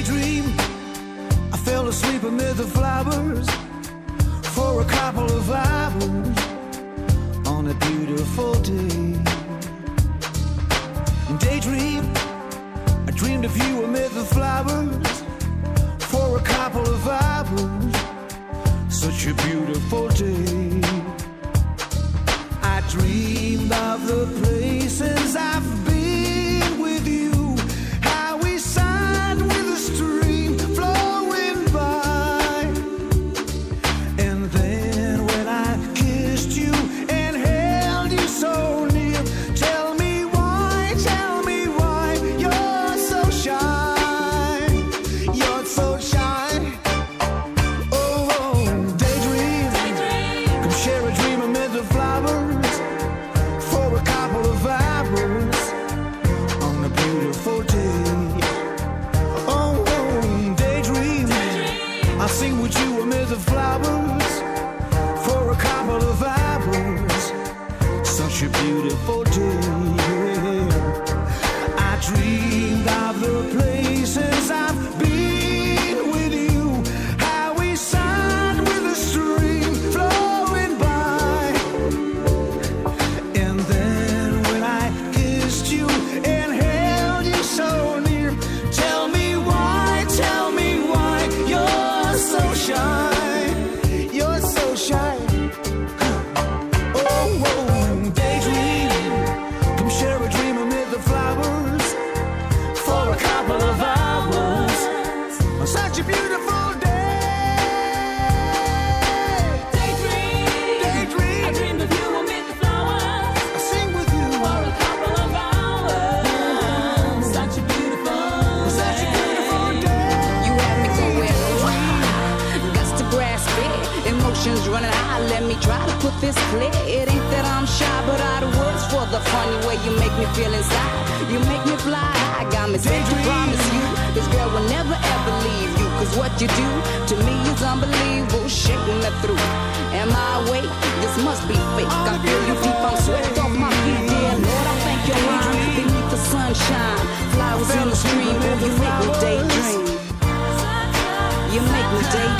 daydream. I fell asleep amid the flowers for a couple of hours on a beautiful day. In daydream, I dreamed of you amid the flowers for a couple of hours. Such a beautiful day. Sing with you amid the flowers for a couple of hours. Such a beautiful day. Try to put this clear. It ain't that I'm shy, but out of words for the funny way you make me feel inside. You make me fly high. Got me set to promise you. This girl will never ever leave you. Cause what you do to me is unbelievable. Shaking me through. Am I awake? This must be fake. I feel you deep. I'm sweat off my feet. Dear Lord, I thank your mind. Beneath the sunshine. Flowers in the stream. You make me daydream. You make me daydream.